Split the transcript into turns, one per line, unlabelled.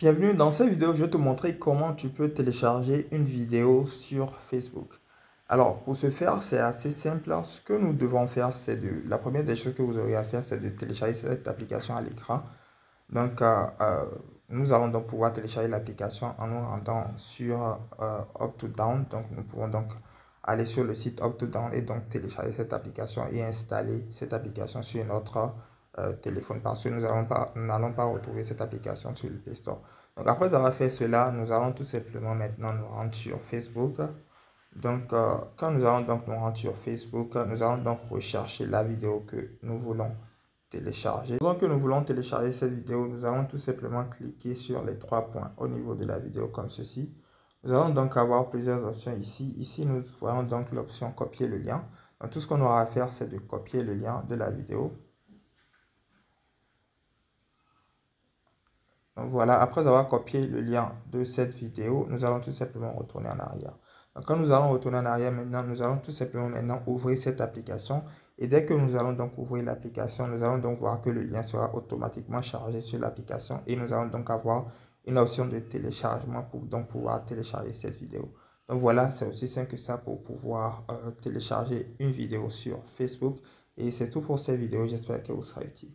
Bienvenue dans cette vidéo, je vais te montrer comment tu peux télécharger une vidéo sur Facebook. Alors, pour ce faire, c'est assez simple. Ce que nous devons faire, c'est de... La première des choses que vous aurez à faire, c'est de télécharger cette application à l'écran. Donc, euh, euh, nous allons donc pouvoir télécharger l'application en nous rendant sur euh, Up2Down. Donc, nous pouvons donc aller sur le site Up2Down et donc télécharger cette application et installer cette application sur notre euh, téléphone parce que nous n'allons pas, retrouver cette application sur le Play Store. Donc après avoir fait cela, nous allons tout simplement maintenant nous rendre sur Facebook. Donc euh, quand nous allons donc nous rendre sur Facebook, nous allons donc rechercher la vidéo que nous voulons télécharger. Donc que nous voulons télécharger cette vidéo, nous allons tout simplement cliquer sur les trois points au niveau de la vidéo comme ceci. Nous allons donc avoir plusieurs options ici. Ici, nous voyons donc l'option copier le lien. Donc tout ce qu'on aura à faire, c'est de copier le lien de la vidéo. Voilà, après avoir copié le lien de cette vidéo, nous allons tout simplement retourner en arrière. Donc quand nous allons retourner en arrière maintenant, nous allons tout simplement maintenant ouvrir cette application. Et dès que nous allons donc ouvrir l'application, nous allons donc voir que le lien sera automatiquement chargé sur l'application. Et nous allons donc avoir une option de téléchargement pour pouvoir télécharger cette vidéo. Donc voilà, c'est aussi simple que ça pour pouvoir euh, télécharger une vidéo sur Facebook. Et c'est tout pour cette vidéo. J'espère que vous sera utile.